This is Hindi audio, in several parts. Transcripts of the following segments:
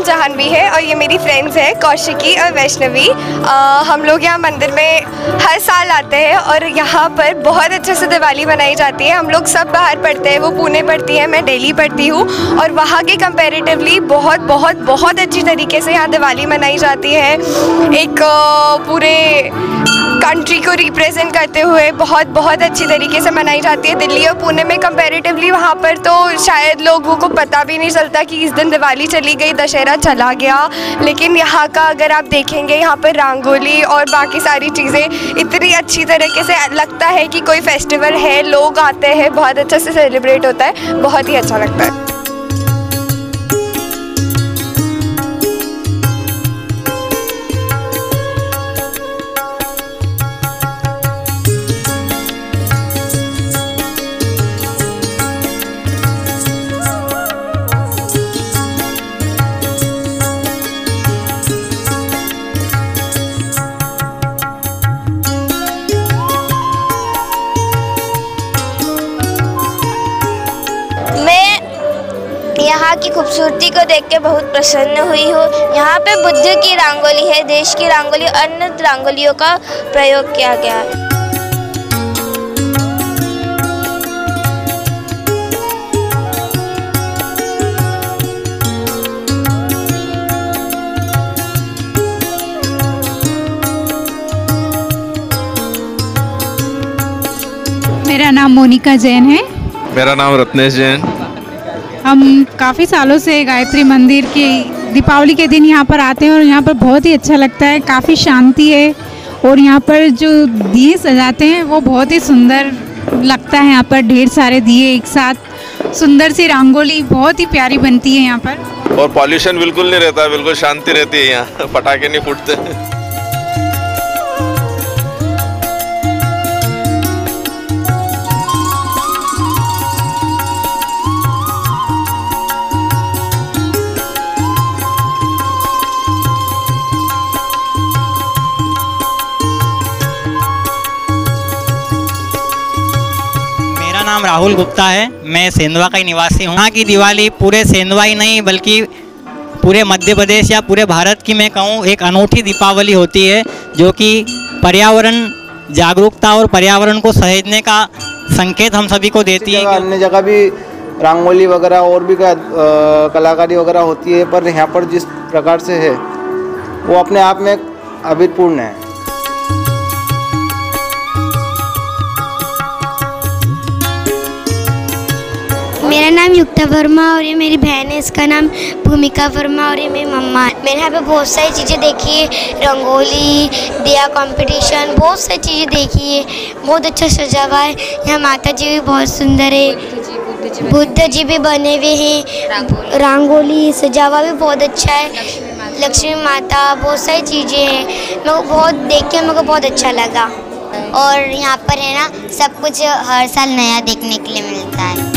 नाम जाह्नवी है और ये मेरी फ्रेंड्स है, कौशिकी और वैष्णवी। हम लोग यहाँ मंदिर में हर साल आते हैं और यहाँ पर बहुत अच्छे से दिवाली मनाई जाती है। हम लोग सब बाहर पढ़ते हैं, वो पुणे पढ़ती है, मैं दिल्ली पढ़ती हूँ और वहाँ के कंपैरेटिवली बहुत बहुत बहुत अच्छी तरीके से यहाँ दिवाली मनाई जाती है। एक पूरे कंट्री को रिप्रेजेंट करते हुए बहुत बहुत अच्छी तरीके से मनाई जाती है। दिल्ली और पुणे में कंपैरेटिवली वहाँ पर तो शायद लोगों को पता भी नहीं चलता कि इस दिन दिवाली चली गई, दशहरा चला गया। लेकिन यहाँ का अगर आप देखेंगे, यहाँ पर रंगोली और बाकी सारी चीज़ें इतनी अच्छी तरीके से लगता है कि कोई फेस्टिवल है, लोग आते हैं, बहुत अच्छे से सेलिब्रेट होता है, बहुत ही अच्छा लगता है। की खूबसूरती को देख के बहुत प्रसन्न हुई हूँ। यहाँ पे बुद्ध की रंगोली है देश की रंगोली अन्य रंगोलियों का प्रयोग किया गया। है मेरा नाम मोनिका जैन है। मेरा नाम रत्नेश जैन। हम काफ़ी सालों से गायत्री मंदिर की, दीपावली के दिन यहाँ पर आते हैं और यहाँ पर बहुत ही अच्छा लगता है, काफ़ी शांति है और यहाँ पर जो दिए सजाते हैं वो बहुत ही सुंदर लगता है यहाँ पर, ढेर सारे दिए एक साथ। सुंदर सी रंगोली, बहुत ही प्यारी बनती है यहाँ पर। और पॉल्यूशन बिल्कुल नहीं रहता, बिल्कुल शांति रहती है यहाँ, पटाखे नहीं फूटते। राहुल गुप्ता है। मैं सेंधवा का ही निवासी हूँ। यहाँ की दिवाली पूरे सेंधवा ही नहीं बल्कि पूरे मध्य प्रदेश या पूरे भारत की मैं कहूँ एक अनूठी दीपावली होती है जो कि पर्यावरण जागरूकता और पर्यावरण को सहेजने का संकेत हम सभी को देती है। अन्य जगह भी रंगोली वगैरह और भी का- अ, कलाकारी वगैरह होती है पर यहाँ पर जिस प्रकार से है वो अपने आप में अभूतपूर्ण है। नाम युक्ता वर्मा और ये मेरी बहन है। इसका नाम भूमिका वर्मा और ये मेरी मम्मा है। मैंने यहाँ पे बहुत सारी चीज़ें देखी है। रंगोली, दिया कंपटीशन बहुत सारी चीज़ें देखी है। बहुत अच्छा सजा हुआ है। यहाँ माता जी भी बहुत सुंदर है। बुद्ध जी भी बने हुए हैं। रंगोली सजा हुआ भी बहुत अच्छा है। लक्ष्मी माता, बहुत सारी चीज़ें हैं। मेरे को बहुत देख के मेरे को बहुत अच्छा लगा। और यहाँ पर है ना, सब कुछ हर साल नया देखने के लिए मिलता है।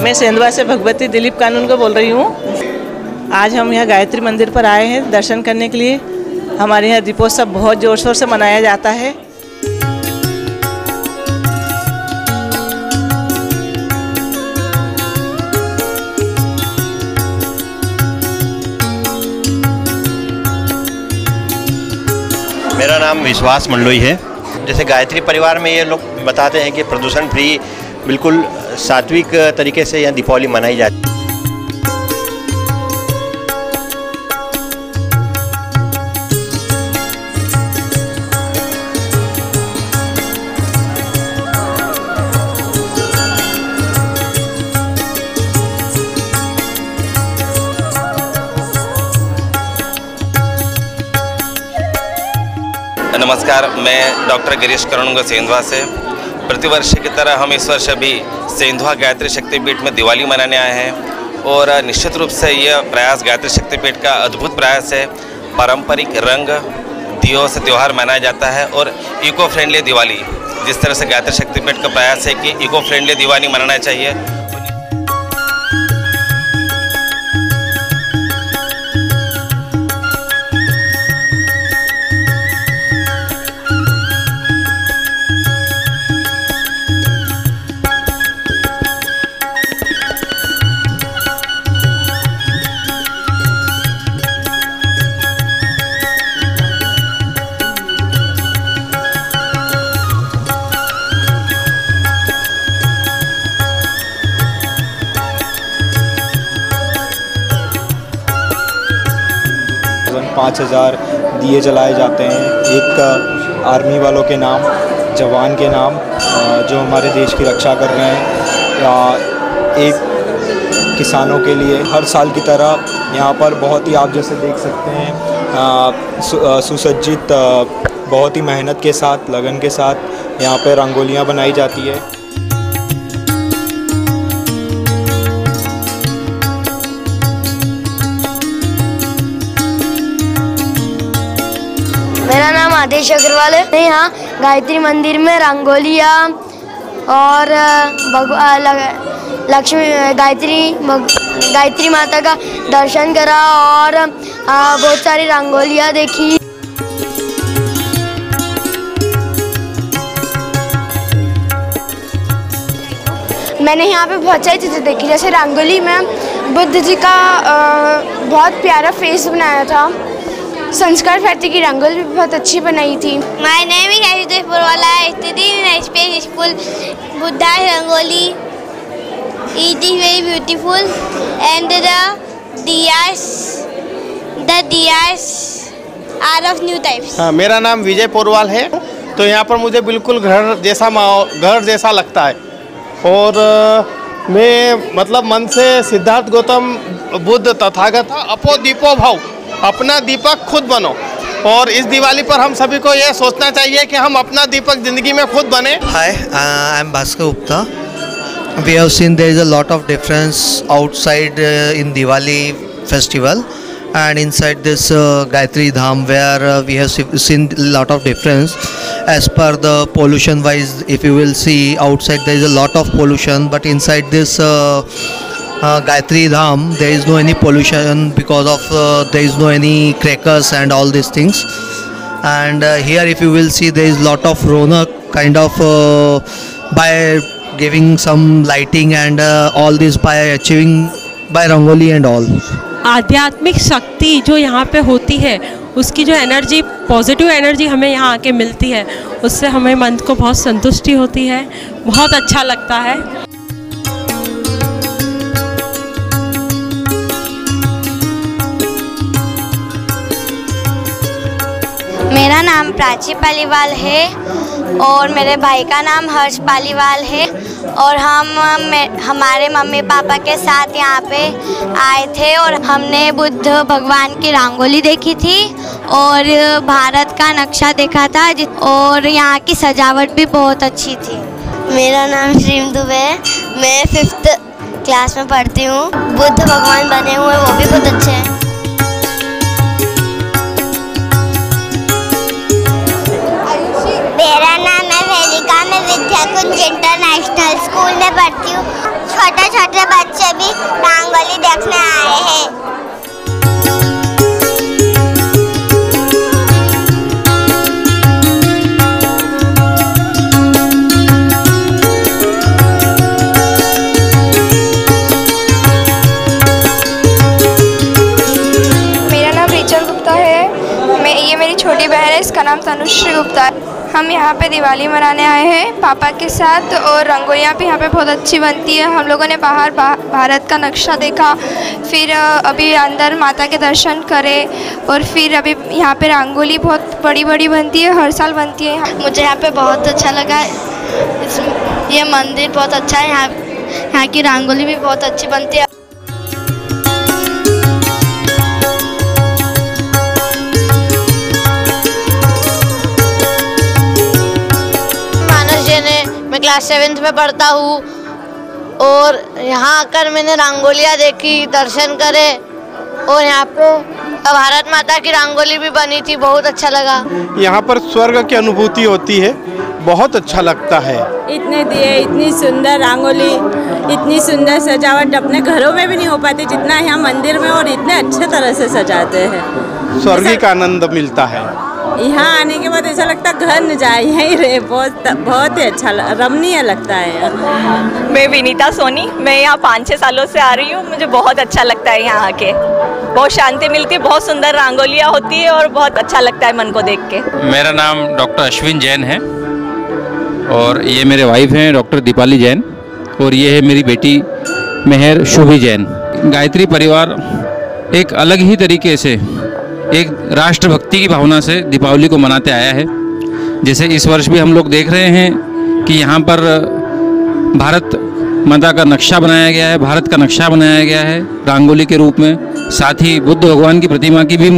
मैं सेंधवा से भगवती दिलीप कानून को बोल रही हूँ। आज हम यहाँ गायत्री मंदिर पर आए हैं दर्शन करने के लिए। हमारे यहाँ दीपोत्सव बहुत ज़ोर शोर से मनाया जाता है। मेरा नाम विश्वास मंडलोई है। जैसे गायत्री परिवार में ये लोग बताते हैं कि प्रदूषण फ्री बिल्कुल सात्विक तरीके से यहाँ दीपावली मनाई जाती है। नमस्कार, मैं डॉक्टर गिरीश करुणगा सेंधवा से। प्रतिवर्ष की तरह हम इस वर्ष अभी सेंधवा गायत्री शक्तिपीठ में दिवाली मनाने आए हैं और निश्चित रूप से यह प्रयास गायत्री शक्तिपीठ का अद्भुत प्रयास है। पारंपरिक रंग, दियो से त्यौहार मनाया जाता है और इको फ्रेंडली दिवाली। जिस तरह से गायत्री शक्तिपीठ का प्रयास है कि इको फ्रेंडली दिवाली मनाना चाहिए पाँच हज़ार दिए जलाए जाते हैं। एक आर्मी वालों के नाम जवान के नाम जो हमारे देश की रक्षा कर रहे हैं। एक किसानों के लिए हर साल की तरह यहाँ पर बहुत ही आप जैसे देख सकते हैं सु, सुसज्जित बहुत ही मेहनत के साथ लगन के साथ यहाँ पर रंगोलियाँ बनाई जाती है। आदेश अग्रवाल है। यहाँ गायत्री मंदिर में रंगोलियाँ और लक्ष्मी, गायत्री गायत्री माता का दर्शन करा और बहुत सारी रंगोलियाँ देखी। मैंने यहाँ पे बहुत सारी चीज़ें देखी, जैसे रंगोली में बुद्ध जी का बहुत प्यारा फेस बनाया था। संस्कार भारती की रंगोली भी बहुत अच्छी बनाई थी। My name is Ayush Purwala study in SPS school Buddha rangoli it is very beautiful and the diyas the diyas are of new types हाँ मेरा नाम विजय पोरवाल है। तो यहाँ पर मुझे बिल्कुल घर जैसा माहौल घर जैसा लगता है। और मैं मतलब मन से सिद्धार्थ गौतम बुद्ध तथागत अपो दीपो भव। अपना दीपक खुद बनो। और इस दिवाली पर हम सभी को यह सोचना चाहिए कि हम अपना दीपक ज़िंदगी में खुद बने। Hi I am Bhaskar Gupta we have seen there is a lot of difference outside in Diwali festival and inside this Gayatri Dham way we have seen lot of difference as per the pollution wise if you will see outside there is a lot of pollution but inside this uh, Gayatri Dham there is no any pollution because of uh, there is no any crackers and all these things and uh, here if you will see there is lot of ronak kind of uh, by giving some lighting and uh, all this by achieving by rangoli and all आध्यात्मिक शक्ति जो यहाँ पे होती है उसकी जो एनर्जी पॉजिटिव एनर्जी हमें यहाँ आके मिलती है उससे हमें मन को बहुत संतुष्टि होती है बहुत अच्छा लगता है नाम प्राची पालीवाल है और मेरे भाई का नाम हर्ष पालीवाल है और हम हमारे मम्मी पापा के साथ यहाँ पे आए थे और हमने बुद्ध भगवान की रंगोली देखी थी और भारत का नक्शा देखा था और यहाँ की सजावट भी बहुत अच्छी थी। मेरा नाम श्रीम दुबे मैं फिफ्थ क्लास में पढ़ती हूँ। बुद्ध भगवान बने हुए वो भी बहुत अच्छे हैं। मेरा नाम है वेदिका, मैं विद्या कुंज इंटरनेशनल स्कूल में पढ़ती हूँ। छोटे छोटे बच्चे भी रंगोली देखने आए हैं। हम यहाँ पे दिवाली मनाने आए हैं। पापा के साथ और रंगोलियाँ भी यहाँ पे बहुत अच्छी बनती है। हम लोगों ने बाहर बा, भारत का नक्शा देखा। फिर अभी अंदर माता के दर्शन करे और फिर अभी यहाँ पे रंगोली बहुत बड़ी बड़ी बनती है हर साल बनती है। मुझे यहाँ पे बहुत अच्छा लगा। इस ये मंदिर बहुत अच्छा है। यहाँ यहाँ की रंगोली भी बहुत अच्छी बनती है। क्लास सेवेंथ में पढ़ता हूँ। और यहाँ आकर मैंने रंगोलियाँ देखी दर्शन करे। और यहाँ पे भारत माता की रंगोली भी बनी थी बहुत अच्छा लगा। यहाँ पर स्वर्ग की अनुभूति होती है बहुत अच्छा लगता है। इतने दिए इतनी सुंदर रंगोली इतनी सुंदर सजावट अपने घरों में भी नहीं हो पाती जितना यहाँ मंदिर में और इतने अच्छे तरह से सजाते हैं। स्वर्गी का आनंद मिलता है। यहाँ आने के बाद ऐसा लगता है घर न जाए यहीं रहे। बहुत बहुत ही अच्छा रमणीय लगता है मैं विनीता सोनी मैं यहाँ पाँच छः सालों से आ रही हूँ। मुझे बहुत अच्छा लगता है यहाँ आके। बहुत शांति मिलती है बहुत सुंदर रंगोलियाँ होती है और बहुत अच्छा लगता है मन को देख के। मेरा नाम डॉक्टर अश्विन जैन है और ये मेरे वाइफ हैं डॉक्टर दीपाली जैन और ये है मेरी बेटी मेहर शुभी जैन। गायत्री परिवार एक अलग ही तरीके से एक राष्ट्रभक्ति की भावना से दीपावली को मनाते आया है। जैसे इस वर्ष भी हम लोग देख रहे हैं कि यहाँ पर भारत माता का नक्शा बनाया गया है भारत का नक्शा बनाया गया है रंगोली के रूप में। साथ ही बुद्ध भगवान की प्रतिमा की भी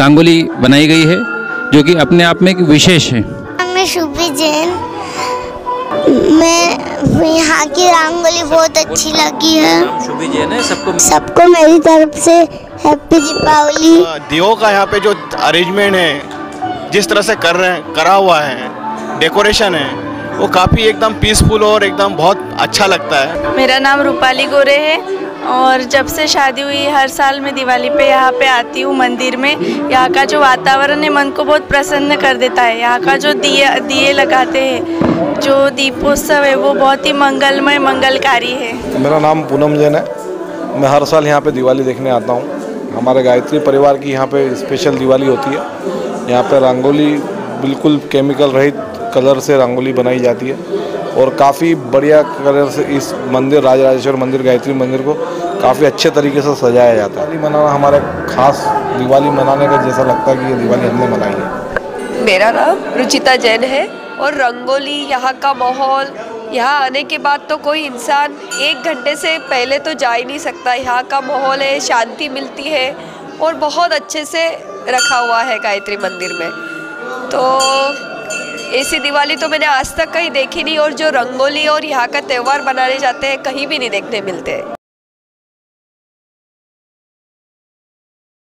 रंगोली बनाई गई है जो कि अपने आप में एक विशेष है। मैं शुभी जैन। मैं यहाँ की रंगोली बहुत अच्छी लगी है। शुभी जैन है सबको सबको मेरी तरफ़ से हैप्पी दीपावली दियो का यहाँ पे जो अरेंजमेंट है जिस तरह से कर रहे हैं करा हुआ है डेकोरेशन है वो काफ़ी एकदम पीसफुल और एकदम बहुत अच्छा लगता है। मेरा नाम रूपाली गोरे है और जब से शादी हुई हर साल मैं दिवाली पे यहाँ पे आती हूँ मंदिर में यहाँ का जो वातावरण है मन को बहुत प्रसन्न कर देता है। यहाँ का जो दिए दिए लगाते हैं जो दीपोत्सव है वो बहुत ही मंगलमय मंगलकारी है। मेरा नाम पूनम जैन है। मैं हर साल यहाँ पे दिवाली देखने आता हूँ। हमारे गायत्री परिवार की यहाँ पे स्पेशल दिवाली होती है। यहाँ पे रंगोली बिल्कुल केमिकल रहित कलर से रंगोली बनाई जाती है। और काफ़ी बढ़िया कलर से इस मंदिर, राजराजेश्वर मंदिर, गायत्री मंदिर को काफ़ी अच्छे तरीके से सजाया जाता है। दिवाली मनाना हमारे खास दिवाली मनाने का जैसा लगता है कि ये दिवाली हमने मनाई है। मेरा नाम रुचिता जैन है और रंगोली, यहाँ का माहौल यहाँ आने के बाद तो कोई इंसान एक घंटे से पहले तो जा ही नहीं सकता। यहाँ का माहौल है, शांति मिलती है और बहुत अच्छे से रखा हुआ है गायत्री मंदिर में। तो ऐसी दिवाली तो मैंने आज तक कहीं देखी नहीं और जो रंगोली और यहाँ का त्यौहार मनाने जाते हैं, कहीं भी नहीं देखने मिलते।